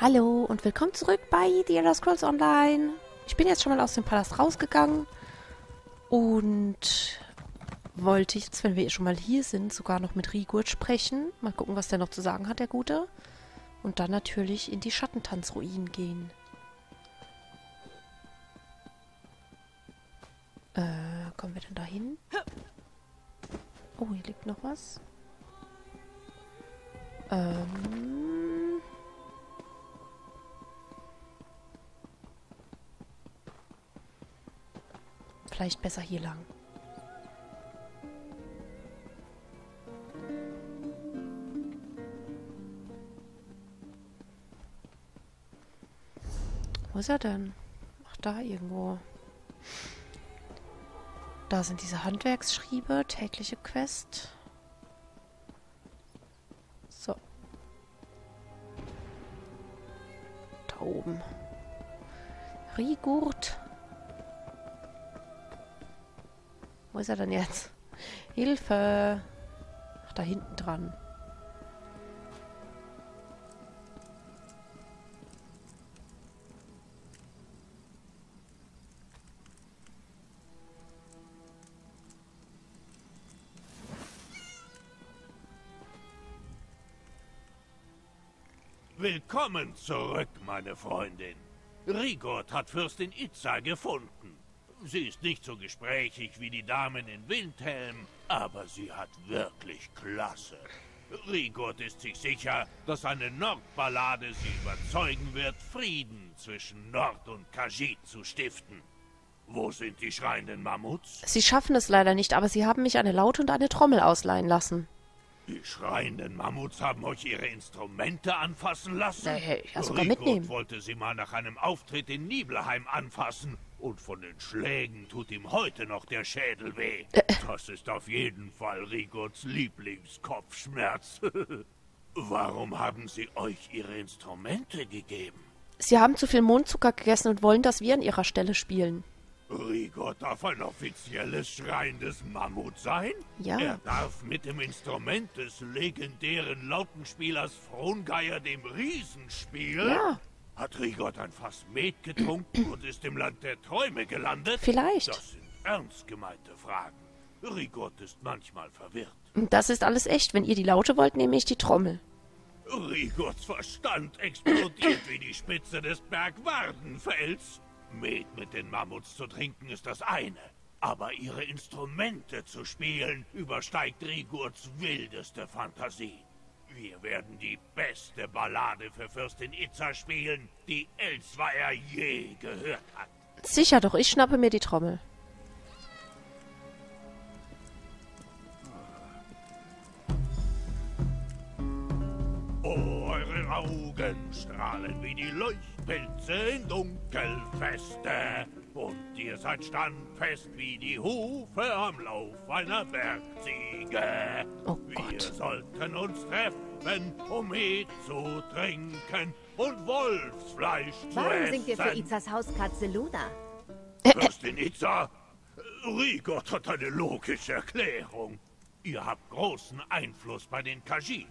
Hallo und willkommen zurück bei The Elder Scrolls Online. Ich bin jetzt schon mal aus dem Palast rausgegangen und wollte jetzt, wenn wir schon mal hier sind, sogar noch mit Rigurt sprechen. Mal gucken, was der noch zu sagen hat, der Gute. Und dann natürlich in die Schattentanzruinen gehen. Äh, kommen wir denn da hin? Oh, hier liegt noch was. Ähm... Vielleicht besser hier lang. Wo ist er denn? Ach, da irgendwo. Da sind diese Handwerksschriebe, tägliche Quest. So. Da oben. Rigurt. Wo ist er denn jetzt? Hilfe! Ach, da hinten dran. Willkommen zurück, meine Freundin. Rigord hat Fürstin Itza gefunden. Sie ist nicht so gesprächig wie die Damen in Windhelm, aber sie hat wirklich Klasse. Rigord ist sich sicher, dass eine Nordballade sie überzeugen wird, Frieden zwischen Nord und Khajiit zu stiften. Wo sind die schreienden Mammuts? Sie schaffen es leider nicht, aber sie haben mich eine Laute und eine Trommel ausleihen lassen. Die schreienden Mammuts haben euch ihre Instrumente anfassen lassen? Äh, ja, sogar mitnehmen. wollte sie mal nach einem Auftritt in Nibelheim anfassen. Und von den Schlägen tut ihm heute noch der Schädel weh. Das ist auf jeden Fall Rigords Lieblingskopfschmerz. Warum haben sie euch ihre Instrumente gegeben? Sie haben zu viel Mondzucker gegessen und wollen, dass wir an ihrer Stelle spielen. Rigord darf ein offizielles schreiendes Mammut sein? Ja. Er darf mit dem Instrument des legendären Lautenspielers Frongeier dem Riesen spielen? Ja. Hat Rigord ein Fass Met getrunken und ist im Land der Träume gelandet? Vielleicht. Das sind ernst gemeinte Fragen. Rigord ist manchmal verwirrt. Das ist alles echt. Wenn ihr die Laute wollt, nehme ich die Trommel. Rigords Verstand explodiert wie die Spitze des Bergwardenfels. Met mit den Mammuts zu trinken ist das eine. Aber ihre Instrumente zu spielen übersteigt Rigurds wildeste Fantasie. Wir werden die beste Ballade für Fürstin Itza spielen, die Elsweier je gehört hat. Sicher doch, ich schnappe mir die Trommel. Oh, eure Augen strahlen wie die Leuchtpilze in Dunkelfeste. Und ihr seid standfest wie die Hufe am Lauf einer Bergziege. Oh Wir Gott. sollten uns treffen, um Met zu trinken und Wolfsfleisch zu Warum essen. singt ihr für Izas Hauskatze Luna? Fürstin Itza, Rigott hat eine logische Erklärung. Ihr habt großen Einfluss bei den Khajiit.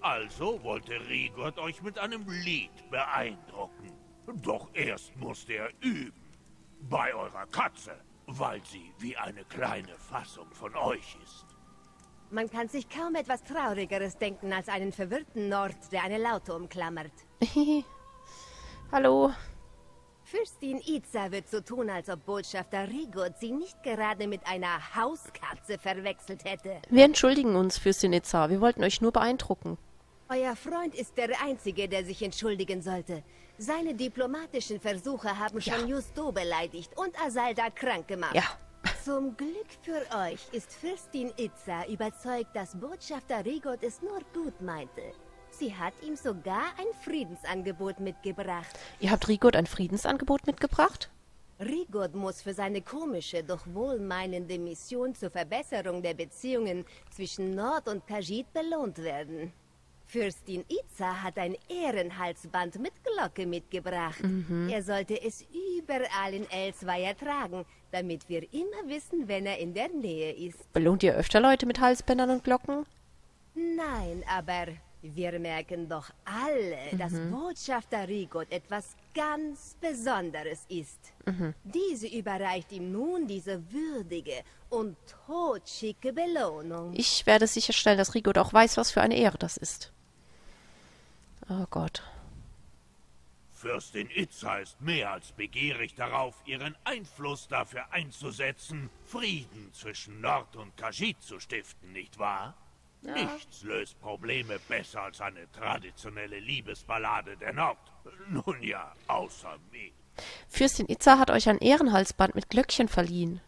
Also wollte Rigott euch mit einem Lied beeindrucken. Doch erst musste er üben. Bei eurer Katze, weil sie wie eine kleine Fassung von euch ist. Man kann sich kaum etwas Traurigeres denken als einen verwirrten Nord, der eine Laute umklammert. Hallo. Fürstin Iza wird so tun, als ob Botschafter Rigurt sie nicht gerade mit einer Hauskatze verwechselt hätte. Wir entschuldigen uns für Sinitza. Wir wollten euch nur beeindrucken. Euer Freund ist der Einzige, der sich entschuldigen sollte. Seine diplomatischen Versuche haben schon Ja. Justo beleidigt und Asalda krank gemacht. Ja. Zum Glück für euch ist Fürstin Itza überzeugt, dass Botschafter Rigord es nur gut meinte. Sie hat ihm sogar ein Friedensangebot mitgebracht. Ihr habt Rigord ein Friedensangebot mitgebracht? Rigord muss für seine komische, doch wohlmeinende Mission zur Verbesserung der Beziehungen zwischen Nord und Khajiit belohnt werden. Fürstin Iza hat ein Ehrenhalsband mit Glocke mitgebracht. Er sollte es überall in Elsweier tragen, damit wir immer wissen, wenn er in der Nähe ist. Belohnt ihr öfter Leute mit Halsbändern und Glocken? Nein, aber Wir merken doch alle, mhm. dass Botschafter Rigot etwas ganz Besonderes ist. Mhm. Diese überreicht ihm nun diese würdige und totschicke Belohnung. Ich werde sicherstellen, dass Rigot auch weiß, was für eine Ehre das ist. Oh Gott. Fürstin Itza ist mehr als begierig darauf, ihren Einfluss dafür einzusetzen, Frieden zwischen Nord und Kajit zu stiften, nicht wahr? Ja. Nichts löst Probleme besser als eine traditionelle Liebesballade der Nord. Nun ja, außer mir. Fürstin Itza hat euch ein Ehrenhalsband mit Glöckchen verliehen.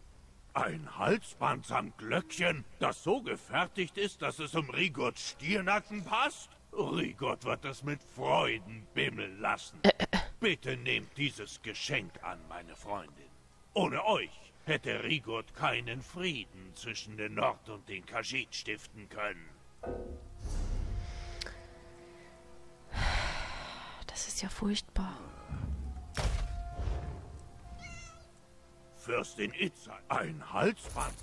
Ein Halsband samt Glöckchen, das so gefertigt ist, dass es um Rigots Stiernacken passt? Rigot wird es mit Freuden bimmeln lassen. Bitte nehmt dieses Geschenk an, meine Freundin. Ohne euch hätte Rigot keinen Frieden zwischen den Nord- und den Kajit stiften können. Das ist ja furchtbar. Fürstin Itza, ein Halsband.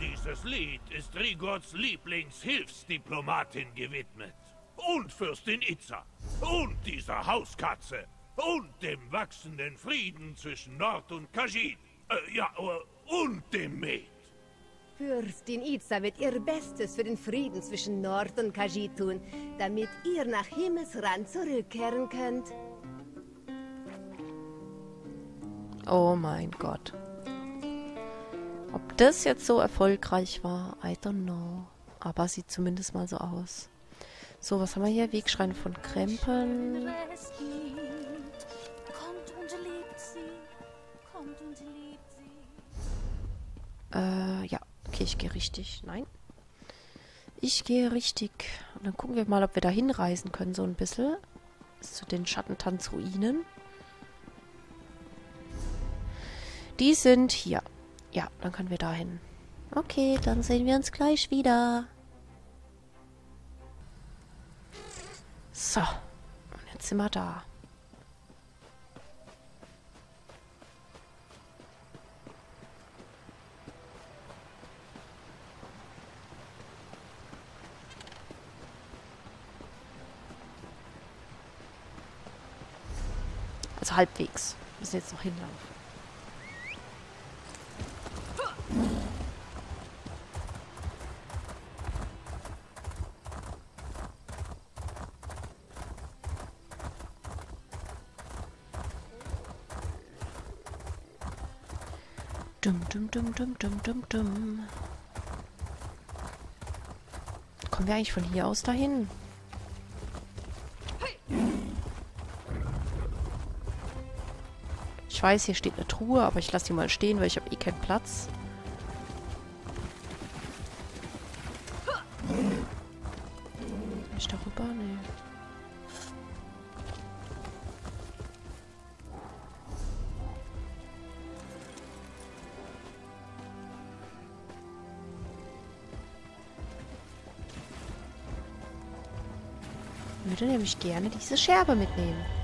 Dieses Lied ist Rigots Lieblingshilfsdiplomatin gewidmet. Und Fürstin Itza. Und dieser Hauskatze. Und dem wachsenden Frieden zwischen Nord und Kajit. Äh, ja, äh, und dem Med. Fürstin Itza wird ihr Bestes für den Frieden zwischen Nord und Kajit tun, damit ihr nach Himmelsrand zurückkehren könnt. Oh mein Gott. Ob das jetzt so erfolgreich war, I don't know. Aber sieht zumindest mal so aus. So, was haben wir hier? Wegschreien von Krempeln. Äh, ja. Okay, ich gehe richtig. Nein. Ich gehe richtig. Und dann gucken wir mal, ob wir da hinreisen können, so ein bisschen. Zu den Schattentanzruinen. Die sind hier. Ja, dann können wir da hin. Okay, dann sehen wir uns gleich wieder. So. Und jetzt sind wir da. Also halbwegs. Wir müssen jetzt noch hinlaufen. Dum, dum, dum, dum, dum, dum, dum. Kommen wir eigentlich von hier aus dahin? Ich weiß, hier steht eine Truhe, aber ich lasse die mal stehen, weil ich habe eh keinen Platz. Ich darüber? Nee. würde nämlich gerne diese Scherbe mitnehmen.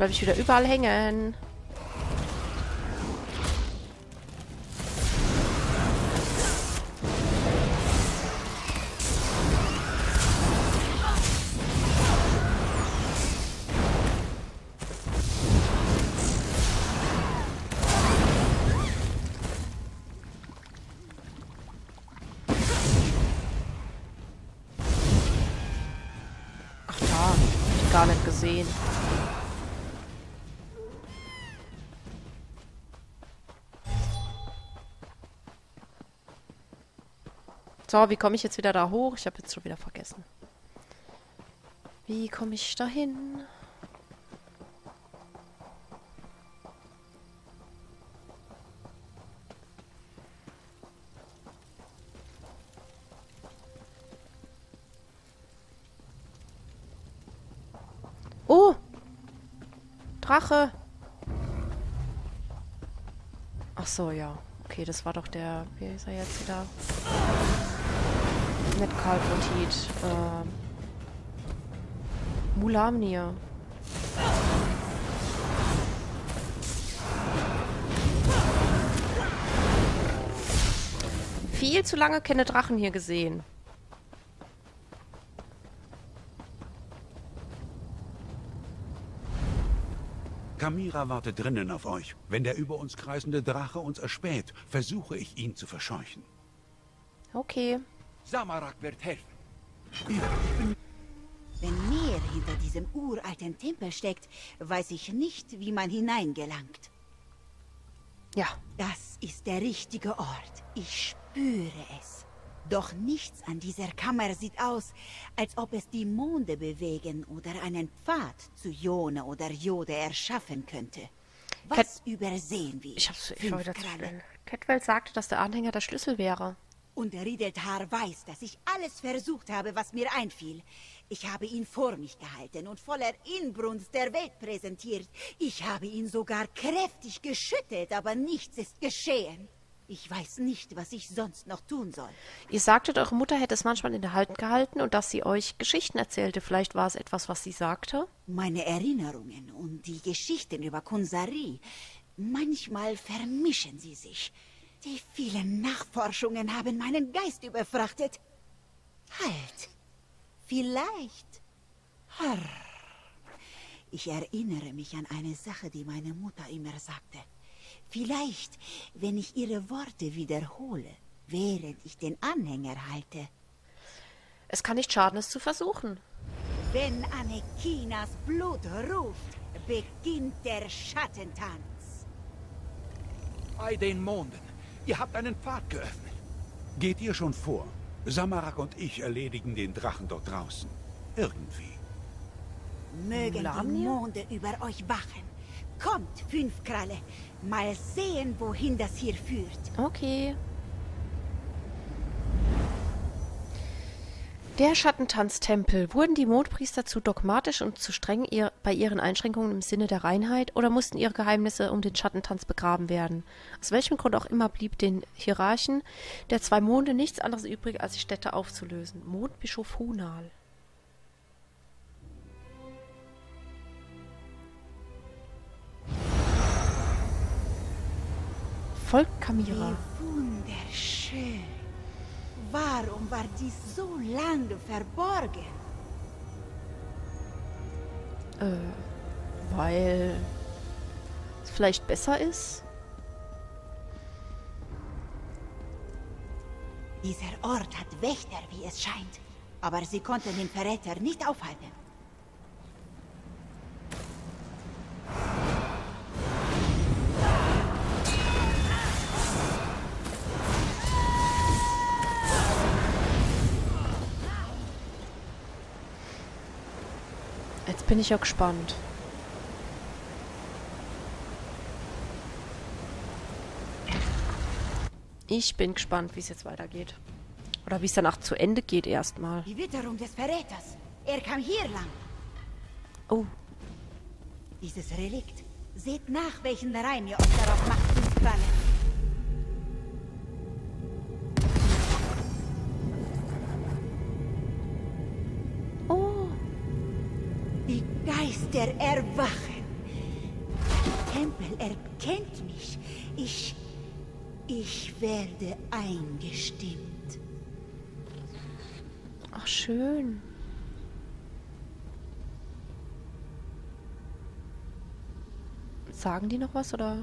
Bleibe ich wieder überall hängen. gar nicht gesehen. So, wie komme ich jetzt wieder da hoch? Ich habe jetzt schon wieder vergessen. Wie komme ich da hin? Oh! Drache! Ach so, ja. Okay, das war doch der... Wie ist er jetzt wieder? Nicht Karl Potit. Ähm... Mulamnir. Viel zu lange keine Drachen hier gesehen. Kamira wartet drinnen auf euch. Wenn der über uns kreisende Drache uns erspäht, versuche ich ihn zu verscheuchen. Okay. Samarak wird helfen. Wenn mehr hinter diesem uralten Tempel steckt, weiß ich nicht, wie man hineingelangt. Ja. Das ist der richtige Ort. Ich spüre es. Doch nichts an dieser Kammer sieht aus, als ob es die Monde bewegen oder einen Pfad zu Jone oder Jode erschaffen könnte. Was Cat übersehen wir? Ich hab's ich war wieder zu schnell. Catwell sagte, dass der Anhänger der Schlüssel wäre. Und Riedeltar weiß, dass ich alles versucht habe, was mir einfiel. Ich habe ihn vor mich gehalten und voller Inbrunst der Welt präsentiert. Ich habe ihn sogar kräftig geschüttet, aber nichts ist geschehen. Ich weiß nicht, was ich sonst noch tun soll. Ihr sagtet, eure Mutter hätte es manchmal in der Hand gehalten und dass sie euch Geschichten erzählte. Vielleicht war es etwas, was sie sagte? Meine Erinnerungen und die Geschichten über Kunsari, manchmal vermischen sie sich. Die vielen Nachforschungen haben meinen Geist überfrachtet. Halt! Vielleicht. Herr. Ich erinnere mich an eine Sache, die meine Mutter immer sagte. Vielleicht, wenn ich ihre Worte wiederhole, während ich den Anhänger halte. Es kann nicht schaden, es zu versuchen. Wenn Anekinas Blut ruft, beginnt der Schattentanz. Bei den Monden. Ihr habt einen Pfad geöffnet. Geht ihr schon vor? Samarak und ich erledigen den Drachen dort draußen. Irgendwie. Mögen die? Monde über euch wachen. Kommt, Fünfkralle. Mal sehen, wohin das hier führt. Okay. Der Schattentanztempel. Wurden die Mondpriester zu dogmatisch und zu streng ihr, bei ihren Einschränkungen im Sinne der Reinheit oder mussten ihre Geheimnisse um den Schattentanz begraben werden? Aus welchem Grund auch immer blieb den Hierarchen der zwei Monde nichts anderes übrig, als die Städte aufzulösen. Mondbischof Hunal. Folgt Kamira. Wie wunderschön. Warum war dies so lange verborgen? Äh, weil es vielleicht besser ist? Dieser Ort hat Wächter, wie es scheint. Aber sie konnten den Verräter nicht aufhalten. Jetzt bin ich ja gespannt. Ich bin gespannt, wie es jetzt weitergeht. Oder wie es danach zu Ende geht erstmal. Die Witterung des Verräters. Er kam hier lang. Oh, Dieses Relikt. Seht nach, welchen Reim ihr euch darauf macht, Fünfkralle. Erwachen. Der Tempel erkennt mich. Ich... Ich werde eingestimmt. ach schön. Sagen die noch was oder?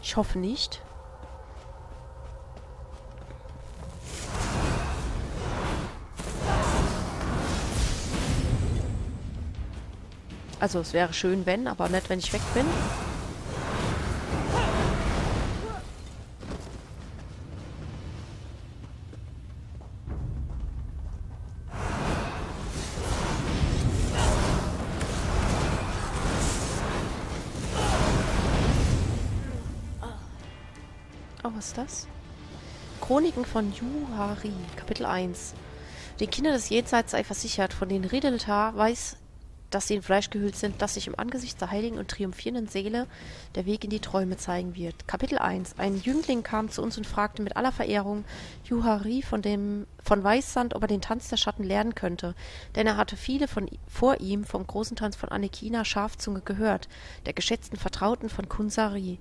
Ich hoffe nicht. Also es wäre schön, wenn, aber nicht, wenn ich weg bin. Oh, was ist das? Chroniken von Juhari, Kapitel 1. Den Kindern des Jenseits sei versichert, von den Riedeltar weiß, dass sie in Fleisch gehüllt sind, dass sich im Angesicht der heiligen und triumphierenden Seele der Weg in die Träume zeigen wird. Kapitel 1 Ein Jüngling kam zu uns und fragte mit aller Verehrung Juhari von, dem, von Weißsand, ob er den Tanz der Schatten lernen könnte, denn er hatte viele von, vor ihm vom großen Tanz von Anekina Schafzunge gehört, der geschätzten Vertrauten von Kunsari.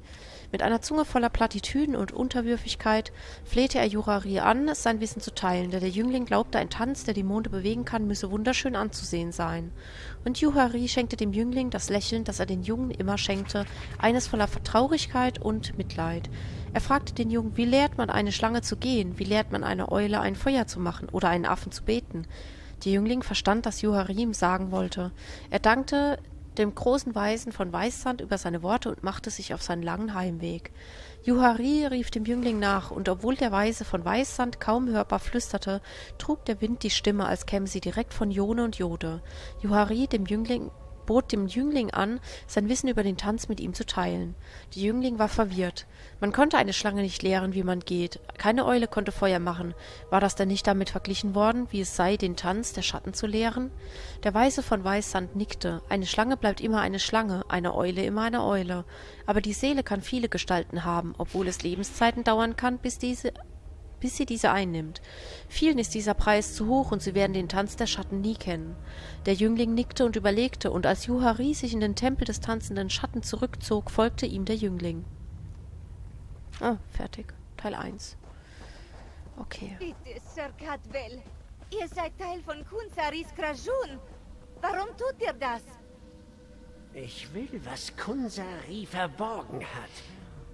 Mit einer Zunge voller Plattitüden und Unterwürfigkeit flehte er Jurari an, sein Wissen zu teilen, denn der Jüngling glaubte, ein Tanz, der die Monde bewegen kann, müsse wunderschön anzusehen sein. Und Juhari schenkte dem Jüngling das Lächeln, das er den Jungen immer schenkte, eines voller Traurigkeit und Mitleid. Er fragte den Jungen, wie lehrt man eine Schlange zu gehen, wie lehrt man eine Eule ein Feuer zu machen oder einen Affen zu beten. Der Jüngling verstand, Juhari ihm sagen wollte. Er dankte dem großen Weisen von Weißsand über seine Worte und machte sich auf seinen langen Heimweg. Juhari rief dem Jüngling nach, und obwohl der Weise von Weißsand kaum hörbar flüsterte, trug der Wind die Stimme, als käme sie direkt von Jone und Jode. Juhari dem Jüngling bot dem Jüngling an, sein Wissen über den Tanz mit ihm zu teilen. Der Jüngling war verwirrt. Man konnte eine Schlange nicht lehren, wie man geht. Keine Eule konnte Feuer machen. War das denn nicht damit verglichen worden, wie es sei, den Tanz der Schatten zu lehren? Der Weise von Weißsand nickte. Eine Schlange bleibt immer eine Schlange, eine Eule immer eine Eule. Aber die Seele kann viele Gestalten haben, obwohl es Lebenszeiten dauern kann, bis diese bis sie diese einnimmt. Vielen ist dieser Preis zu hoch und sie werden den Tanz der Schatten nie kennen. Der Jüngling nickte und überlegte, und als Juhari sich in den Tempel des tanzenden Schatten zurückzog, folgte ihm der Jüngling. Ah, fertig. Teil 1. Okay. Bitte, Sir Cadwell. Ihr seid Teil von Kunsaris Krajun. Warum tut ihr das? Ich will, was Kunsari verborgen hat.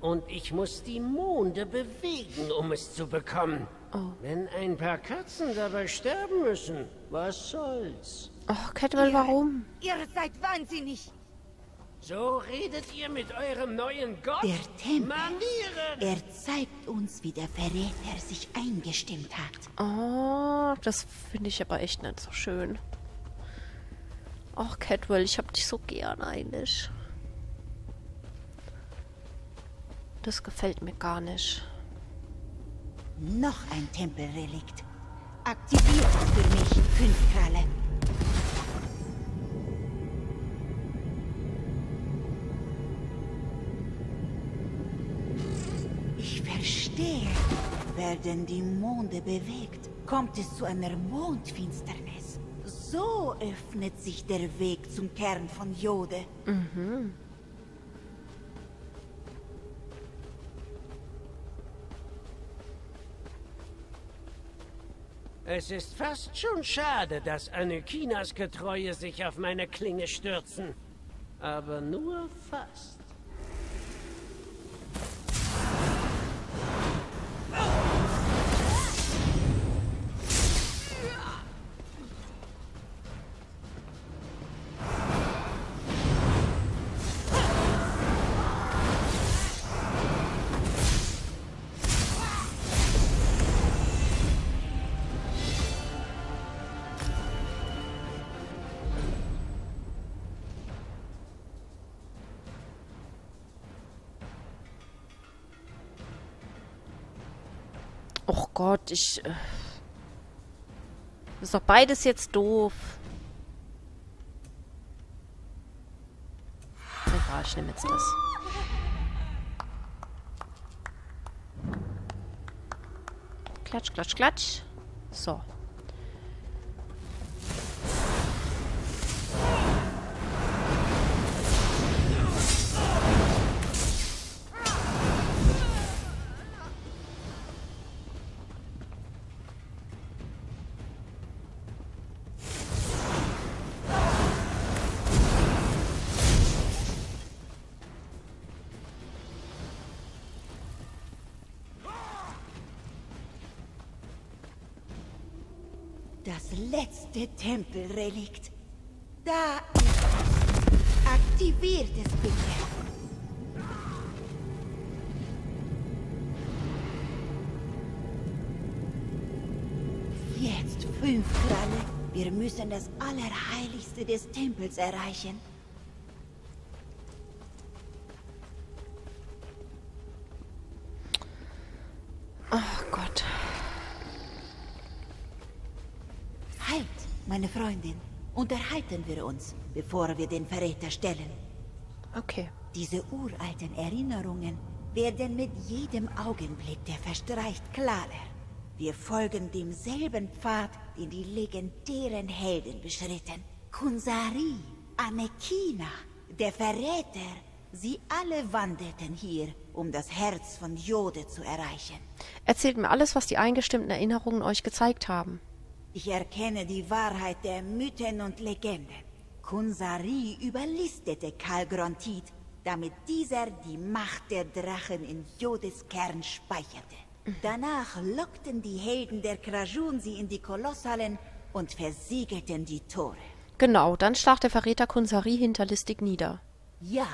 Und ich muss die Monde bewegen, um es zu bekommen. Oh. Wenn ein paar Katzen dabei sterben müssen, was soll's? Ach, Cadwell, warum? Ihr seid wahnsinnig. So redet ihr mit eurem neuen Gott? Der Tempel. Manieren! Er zeigt uns, wie der Verräter sich eingestimmt hat. Oh, das finde ich aber echt nicht so schön. Ach, Cadwell, ich hab dich so gern eigentlich. Das gefällt mir gar nicht. Noch ein Tempelrelikt. Aktiviert für mich, Fünfkralle. Ich verstehe. Werden die Monde bewegt, kommt es zu einer Mondfinsternis. So öffnet sich der Weg zum Kern von Jode. Es ist fast schon schade, dass Anukinas Getreue sich auf meine Klinge stürzen. Aber nur fast. Och Gott, ich. Äh, ist doch beides jetzt doof. Egal, ich nehme jetzt das. Klatsch, klatsch, klatsch. So. Letzte Tempelrelikt. Da ist es. Aktiviert es bitte. Jetzt fünf Kralle. Wir müssen das Allerheiligste des Tempels erreichen. Oh Gott. Halt, meine Freundin. Unterhalten wir uns, bevor wir den Verräter stellen. Okay. Diese uralten Erinnerungen werden mit jedem Augenblick, der verstreicht, klarer. Wir folgen demselben Pfad, den die legendären Helden beschritten. Kunsari, Anekina, der Verräter, sie alle wandelten hier, um das Herz von Jode zu erreichen. Erzählt mir alles, was die eingestimmten Erinnerungen euch gezeigt haben. Ich erkenne die Wahrheit der Mythen und Legenden. Kunsari überlistete Kalgrontit, damit dieser die Macht der Drachen in Jodes Kern speicherte. Danach lockten die Helden der Krajun sie in die Kolossalen und versiegelten die Tore. Genau, dann stach der Verräter Kunsari hinterlistig nieder. Ja,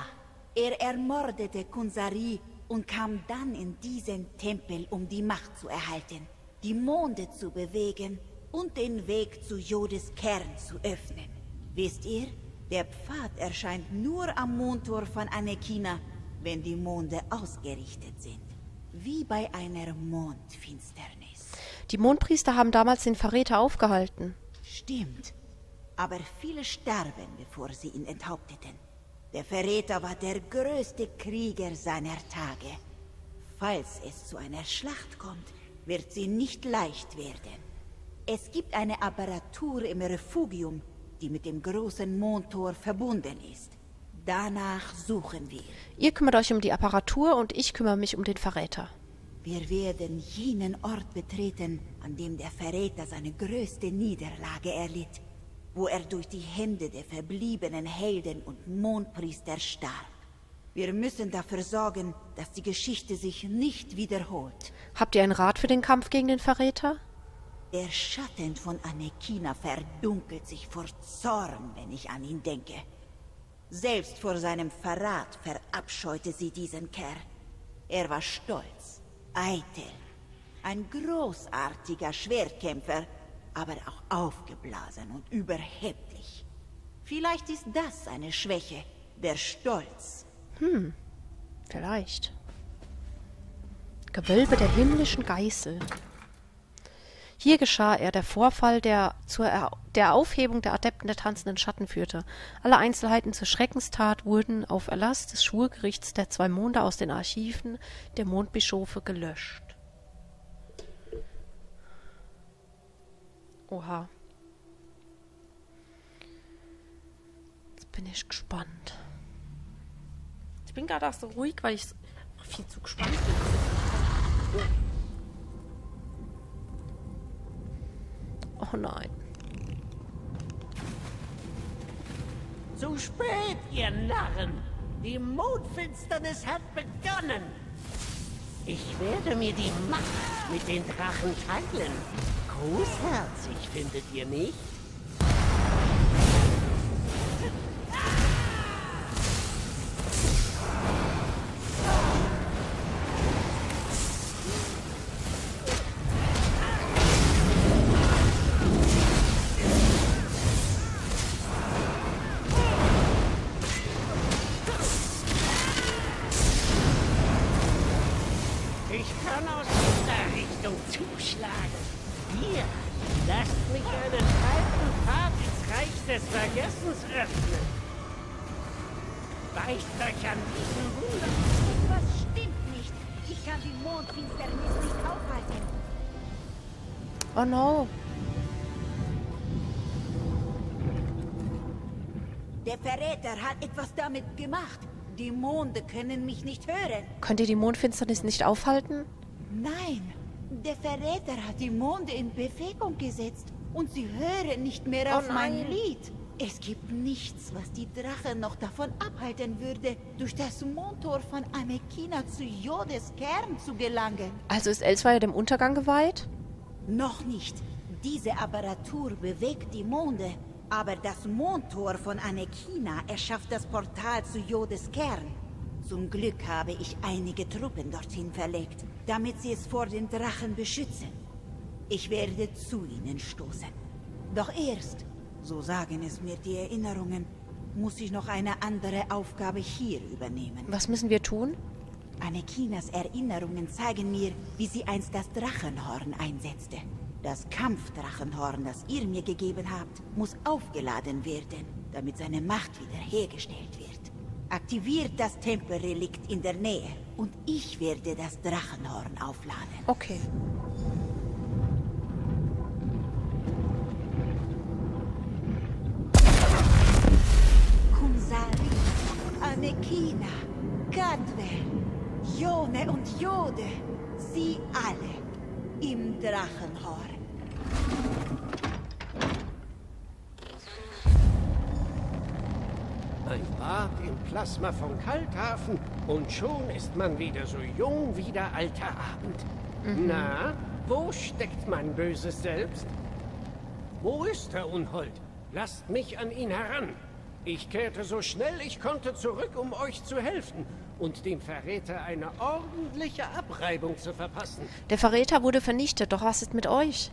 er ermordete Kunsari und kam dann in diesen Tempel, um die Macht zu erhalten, die Monde zu bewegen und den Weg zu Jodes Kern zu öffnen. Wisst ihr, der Pfad erscheint nur am Mondtor von Anekina, wenn die Monde ausgerichtet sind. Wie bei einer Mondfinsternis. Die Mondpriester haben damals den Verräter aufgehalten. Stimmt. Aber viele starben, bevor sie ihn enthaupteten. Der Verräter war der größte Krieger seiner Tage. Falls es zu einer Schlacht kommt, wird sie nicht leicht werden. Es gibt eine Apparatur im Refugium, die mit dem großen Mondtor verbunden ist. Danach suchen wir. Ihr kümmert euch um die Apparatur und ich kümmere mich um den Verräter. Wir werden jenen Ort betreten, an dem der Verräter seine größte Niederlage erlitt, wo er durch die Hände der verbliebenen Helden und Mondpriester starb. Wir müssen dafür sorgen, dass die Geschichte sich nicht wiederholt. Habt ihr einen Rat für den Kampf gegen den Verräter? Der Schatten von Anekina verdunkelt sich vor Zorn, wenn ich an ihn denke. Selbst vor seinem Verrat verabscheute sie diesen Kerl. Er war stolz, eitel, ein großartiger Schwertkämpfer, aber auch aufgeblasen und überheblich. Vielleicht ist das seine Schwäche, der Stolz. Hm, vielleicht. Gewölbe der himmlischen Geißel. Hier geschah er der Vorfall, der zur er der Aufhebung der Adepten der tanzenden Schatten führte. Alle Einzelheiten zur Schreckenstat wurden auf Erlass des Schwurgerichts der zwei Monde aus den Archiven der Mondbischofe gelöscht. Oha. Jetzt bin ich gespannt. Ich bin gerade auch so ruhig, weil ich viel zu gespannt bin. Oh nein. Zu spät, ihr Narren! Die Mondfinsternis hat begonnen! Ich werde mir die Macht mit den Drachen teilen. Großherzig, findet ihr nicht? Ich kann aus dieser Richtung zuschlagen. Hier, lasst mich einen alten Pfad ins Reich des Vergessens öffnen. Weicht euch an diesem Wunder. Was stimmt nicht? Ich kann die Mondfinsternis nicht aufhalten. Oh no. Der Verräter hat etwas damit gemacht. Die Monde können mich nicht hören. Könnt ihr die Mondfinsternis nicht aufhalten? Nein, der Verräter hat die Monde in Bewegung gesetzt und sie hören nicht mehr Oh auf mein nein. Lied. Es gibt nichts, was die Drachen noch davon abhalten würde, durch das Mondtor von Amekina zu Jodes Kern zu gelangen. Also ist Elsweier dem Untergang geweiht? Noch nicht. Diese Apparatur bewegt die Monde, aber das Mondtor von Anekina erschafft das Portal zu Jodes Kern. Zum Glück habe ich einige Truppen dorthin verlegt, damit sie es vor den Drachen beschützen. Ich werde zu ihnen stoßen. Doch erst, so sagen es mir die Erinnerungen, muss ich noch eine andere Aufgabe hier übernehmen. Was müssen wir tun? Anekinas Erinnerungen zeigen mir, wie sie einst das Drachenhorn einsetzte. Das Kampfdrachenhorn, das ihr mir gegeben habt, muss aufgeladen werden, damit seine Macht wiederhergestellt wird. Aktiviert das Tempelrelikt in der Nähe und ich werde das Drachenhorn aufladen. Okay. Kunsari, Anekina, Kadwe, Jone und Jode, sie alle im Drachenhorn. Ein Bad im Plasma von Kalthafen und schon ist man wieder so jung wie der alte Abend. Na, wo steckt mein böses Selbst? Wo ist der Unhold? Lasst mich an ihn heran. Ich kehrte so schnell ich konnte zurück, um euch zu helfen und dem Verräter eine ordentliche Abreibung zu verpassen. Der Verräter wurde vernichtet, doch was ist mit euch?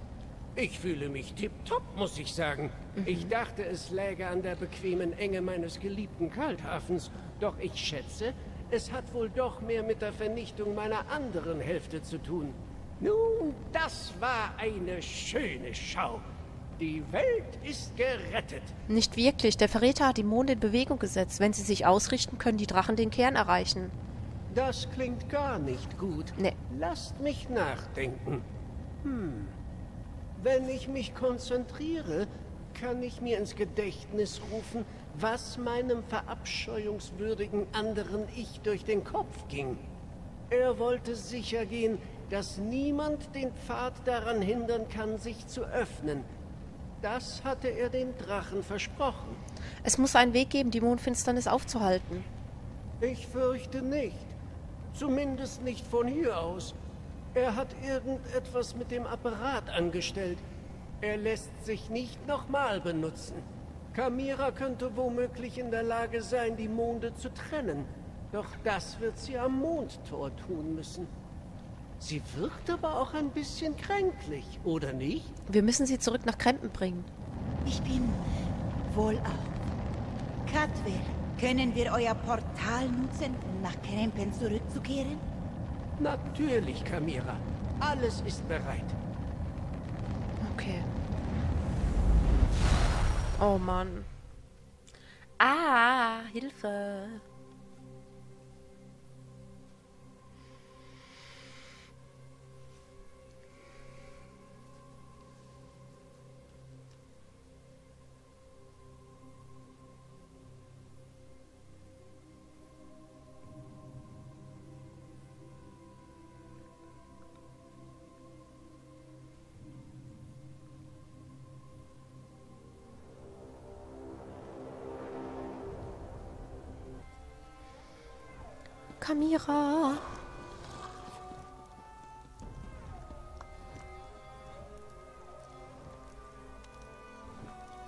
Ich fühle mich tipptopp, muss ich sagen. Ich dachte, es läge an der bequemen Enge meines geliebten Kalthafens. Doch ich schätze, es hat wohl doch mehr mit der Vernichtung meiner anderen Hälfte zu tun. Nun, das war eine schöne Schau. Die Welt ist gerettet. Nicht wirklich. Der Verräter hat die Monde in Bewegung gesetzt. Wenn sie sich ausrichten, können die Drachen den Kern erreichen. Das klingt gar nicht gut. Nee. Lasst mich nachdenken. Hm. Wenn ich mich konzentriere, kann ich mir ins Gedächtnis rufen, was meinem verabscheuungswürdigen anderen Ich durch den Kopf ging. Er wollte sicher gehen, dass niemand den Pfad daran hindern kann, sich zu öffnen. Das hatte er den Drachen versprochen. Es muss einen Weg geben, die Mondfinsternis aufzuhalten. Ich fürchte nicht. Zumindest nicht von hier aus. Er hat irgendetwas mit dem Apparat angestellt. Er lässt sich nicht nochmal benutzen. Kamira könnte womöglich in der Lage sein, die Monde zu trennen. Doch das wird sie am Mondtor tun müssen. Sie wirkt aber auch ein bisschen kränklich, oder nicht? Wir müssen sie zurück nach Krempen bringen. Ich bin wohlauf. Katwil, können wir euer Portal nutzen, um nach Krempen zurückzukehren? Natürlich, Kamira. Alles ist bereit. Okay. Oh Mann. Ah, Hilfe. Kamira.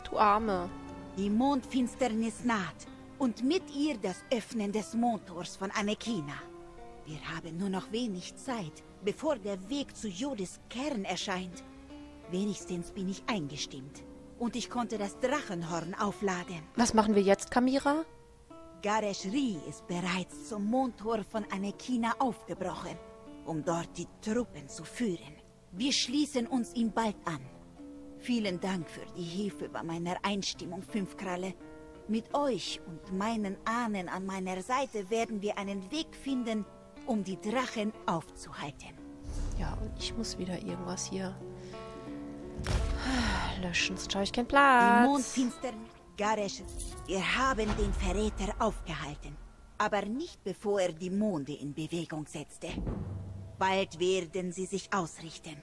Du Arme. Die Mondfinsternis naht und mit ihr das Öffnen des Mondtors von Anekina. Wir haben nur noch wenig Zeit, bevor der Weg zu Jodis Kern erscheint. Wenigstens bin ich eingestimmt. Und ich konnte das Drachenhorn aufladen. Was machen wir jetzt, Kamira? Garesh Ri ist bereits zum Mondtor von Anekina aufgebrochen, um dort die Truppen zu führen. Wir schließen uns ihm bald an. Vielen Dank für die Hilfe bei meiner Einstimmung, Fünfkralle. Mit euch und meinen Ahnen an meiner Seite werden wir einen Weg finden, um die Drachen aufzuhalten. Ja, und ich muss wieder irgendwas hier löschen. Sonst habe ich keinen Platz. Garesh, wir haben den Verräter aufgehalten. Aber nicht bevor er die Monde in Bewegung setzte. Bald werden sie sich ausrichten.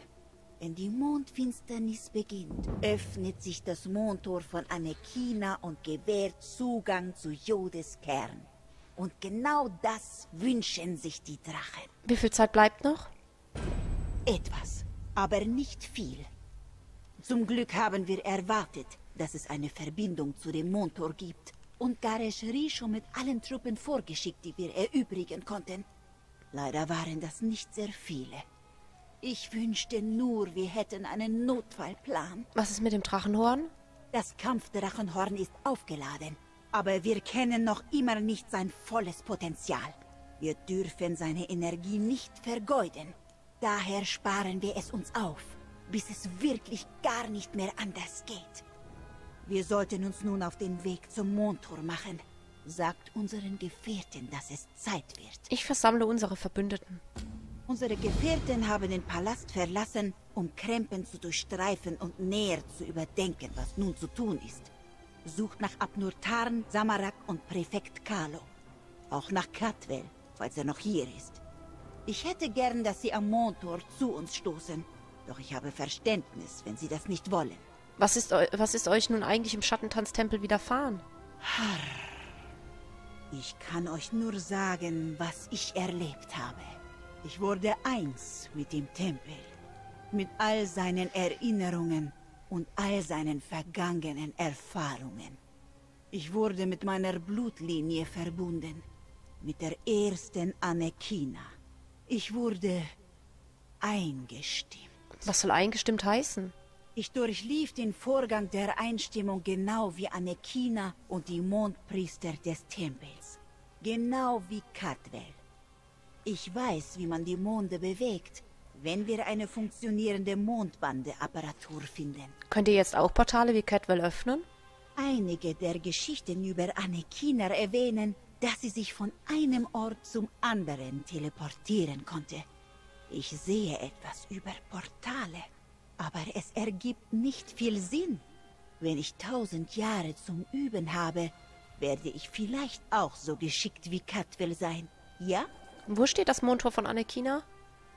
Wenn die Mondfinsternis beginnt, öffnet sich das Mondtor von Anekina und gewährt Zugang zu Jodes Kern. Und genau das wünschen sich die Drachen. Wie viel Zeit bleibt noch? Etwas, aber nicht viel. Zum Glück haben wir erwartet, dass es eine Verbindung zu dem Mondtor gibt und Garesh schon mit allen Truppen vorgeschickt, die wir erübrigen konnten. Leider waren das nicht sehr viele. Ich wünschte nur, wir hätten einen Notfallplan. Was ist mit dem Drachenhorn? Das Kampfdrachenhorn ist aufgeladen, aber wir kennen noch immer nicht sein volles Potenzial. Wir dürfen seine Energie nicht vergeuden. Daher sparen wir es uns auf. bis es wirklich gar nicht mehr anders geht. Wir sollten uns nun auf den Weg zum Mondtor machen. Sagt unseren Gefährten, dass es Zeit wird. Ich versammle unsere Verbündeten. Unsere Gefährten haben den Palast verlassen, um Krempen zu durchstreifen und näher zu überdenken, was nun zu tun ist. Sucht nach Abnurtarn, Samarak und Präfekt Kalo. Auch nach Katwell, falls er noch hier ist. Ich hätte gern, dass Sie am Mondtor zu uns stoßen. Doch ich habe Verständnis, wenn Sie das nicht wollen. Was ist, was ist euch nun eigentlich im Schattentanztempel widerfahren? Ich kann euch nur sagen, was ich erlebt habe. Ich wurde eins mit dem Tempel. Mit all seinen Erinnerungen und all seinen vergangenen Erfahrungen. Ich wurde mit meiner Blutlinie verbunden. Mit der ersten Anekina. Ich wurde eingestimmt. Was soll eingestimmt heißen? Ich durchlief den Vorgang der Einstimmung genau wie Anekina und die Mondpriester des Tempels. Genau wie Katwell. Ich weiß, wie man die Monde bewegt, wenn wir eine funktionierende Mondbandeapparatur finden. Könnt ihr jetzt auch Portale wie Catwell öffnen? Einige der Geschichten über Anekina erwähnen, dass sie sich von einem Ort zum anderen teleportieren konnte. Ich sehe etwas über Portale, aber es ergibt nicht viel Sinn. Wenn ich tausend Jahre zum Üben habe, werde ich vielleicht auch so geschickt wie Katwell sein, ja? Wo steht das Mondtor von Anekina?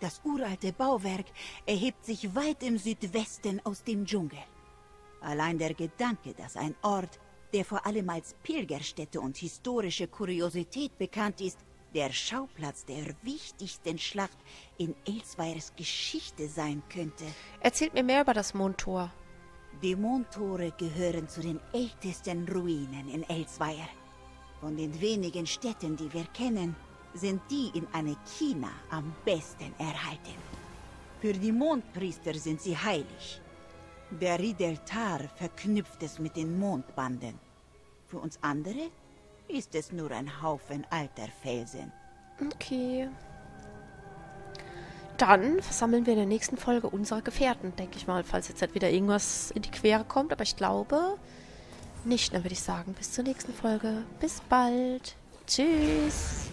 Das uralte Bauwerk erhebt sich weit im Südwesten aus dem Dschungel. Allein der Gedanke, dass ein Ort, der vor allem als Pilgerstätte und historische Kuriosität bekannt ist, der Schauplatz der wichtigsten Schlacht in Elsweirs Geschichte sein könnte. Erzählt mir mehr über das Mondtor. Die Mondtore gehören zu den ältesten Ruinen in Elsweir. Von den wenigen Städten, die wir kennen, sind die in Anekina am besten erhalten. Für die Mondpriester sind sie heilig. Der Rideltar verknüpft es mit den Mondbanden. Für uns andere ist es nur ein Haufen alter Felsen. Okay. Dann versammeln wir in der nächsten Folge unsere Gefährten, denke ich mal, falls jetzt halt wieder irgendwas in die Quere kommt. Aber ich glaube nicht. Dann würde ich sagen, bis zur nächsten Folge. Bis bald. Tschüss.